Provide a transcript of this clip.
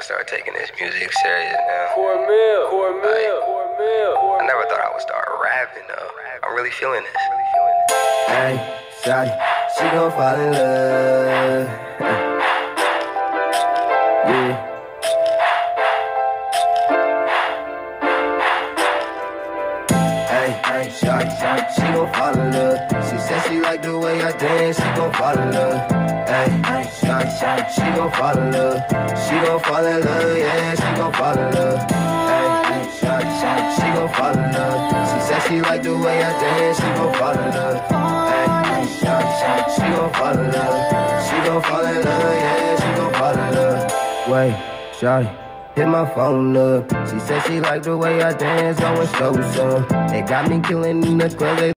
gonna start taking this music serious now. Cornmeal, Cornmeal, Cornmeal. I never thought I would start rapping though. I'm really feeling this. Hey, shawty, she gon' fall in love. yeah. Hey, hey, shawty, shawty, she gon' fall in love. She said she like the way I dance, she gon' fall in love. Hey, hey, shawty, she gon' fall in love. She gon' fall in love, yeah, she gon' fall in love. Hey, shawty, she gon' fall in love. She said she like the way I dance, she gon' fall in love. Hey, shawty, she gon' fall in love. She gon' fall in love, yeah, she gon' fall in love. Wait, shawty. Hit my phone up. She said she like the way I dance, go and show some. They got me killing in the club.